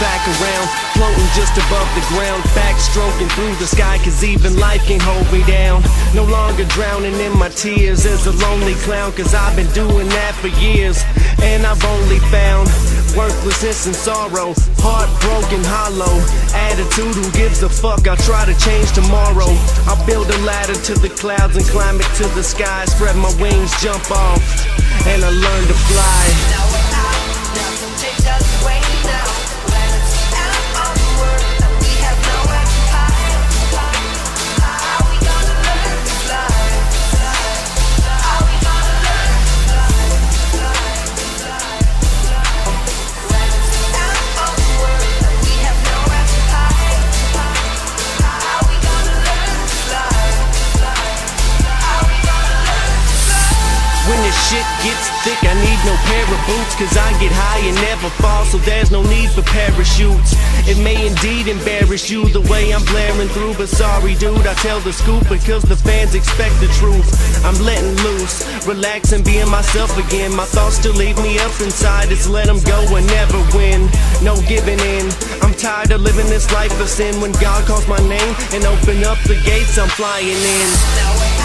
back around, floating just above the ground, backstroking through the sky, cause even life can't hold me down. No longer drowning in my tears as a lonely clown, cause I've been doing that for years, and I've only found worthlessness and sorrow, heartbroken, hollow. Attitude, who gives a fuck? I'll try to change tomorrow. I'll build a ladder to the clouds and climb it to the sky, spread my wings, jump off, and I learn to fly. Shit gets thick, I need no pair of boots. Cause I get high and never fall, so there's no need for parachutes. It may indeed embarrass you the way I'm blaring through, but sorry, dude, I tell the scoop because the fans expect the truth. I'm letting loose, relaxing, being myself again. My thoughts still leave me up inside, it's let them go and never win. No giving in. I'm tired of living this life of sin. When God calls my name and open up the gates, I'm flying in.